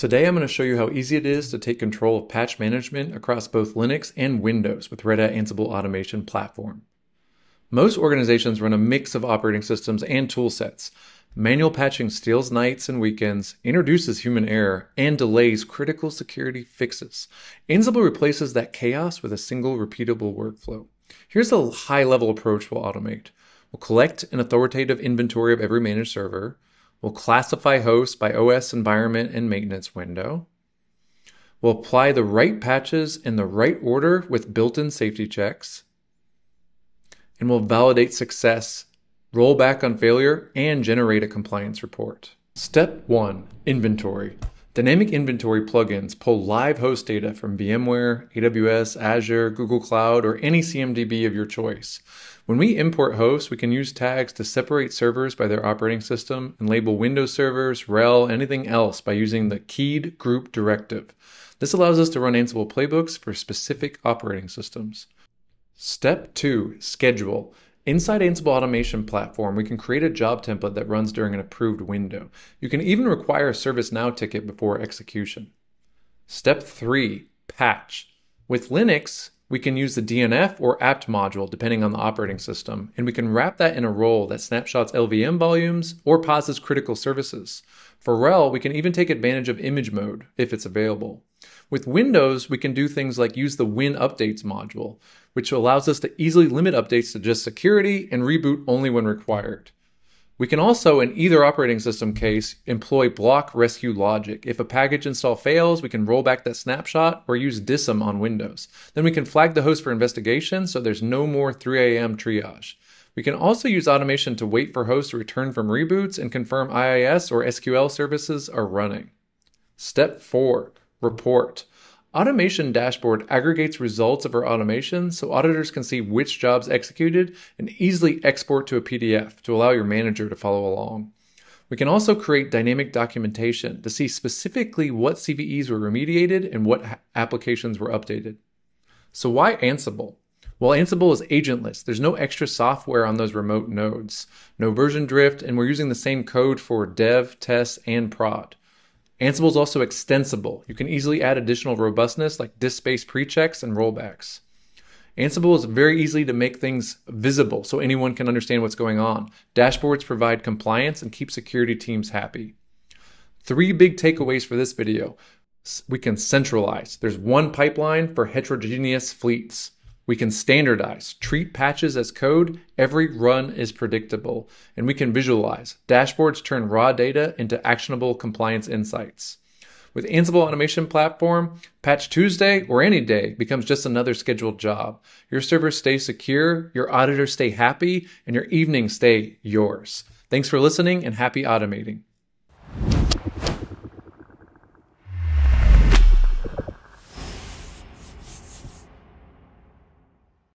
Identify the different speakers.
Speaker 1: Today I'm going to show you how easy it is to take control of patch management across both Linux and Windows with Red Hat Ansible Automation Platform. Most organizations run a mix of operating systems and toolsets. Manual patching steals nights and weekends, introduces human error, and delays critical security fixes. Ansible replaces that chaos with a single repeatable workflow. Here's a high level approach we'll automate. We'll collect an authoritative inventory of every managed server. We'll classify hosts by OS environment and maintenance window. We'll apply the right patches in the right order with built-in safety checks. And we'll validate success, roll back on failure, and generate a compliance report. Step 1. Inventory. Dynamic inventory plugins pull live host data from VMware, AWS, Azure, Google Cloud, or any CMDB of your choice. When we import hosts, we can use tags to separate servers by their operating system and label Windows servers, RHEL, anything else by using the keyed group directive. This allows us to run Ansible playbooks for specific operating systems. Step 2. Schedule. Inside Ansible Automation Platform, we can create a job template that runs during an approved window. You can even require a ServiceNow ticket before execution. Step 3. Patch. With Linux, we can use the DNF or apt module depending on the operating system, and we can wrap that in a role that snapshots LVM volumes or pauses critical services. For RHEL, we can even take advantage of image mode if it's available. With Windows, we can do things like use the Win Updates module, which allows us to easily limit updates to just security and reboot only when required. We can also, in either operating system case, employ block rescue logic. If a package install fails, we can roll back that snapshot or use DISM on Windows. Then we can flag the host for investigation so there's no more 3 a.m. triage. We can also use automation to wait for hosts to return from reboots and confirm IIS or SQL services are running. Step 4 Report. Automation Dashboard aggregates results of our automation so auditors can see which jobs executed and easily export to a PDF to allow your manager to follow along. We can also create dynamic documentation to see specifically what CVEs were remediated and what applications were updated. So why Ansible? Well, Ansible is agentless. There's no extra software on those remote nodes, no version drift, and we're using the same code for dev, test, and prod. Ansible is also extensible. You can easily add additional robustness like disk space pre-checks and rollbacks. Ansible is very easy to make things visible so anyone can understand what's going on. Dashboards provide compliance and keep security teams happy. Three big takeaways for this video. We can centralize. There's one pipeline for heterogeneous fleets. We can standardize, treat patches as code, every run is predictable, and we can visualize. Dashboards turn raw data into actionable compliance insights. With Ansible Automation Platform, Patch Tuesday or any day becomes just another scheduled job. Your servers stay secure, your auditors stay happy, and your evenings stay yours. Thanks for listening and happy automating.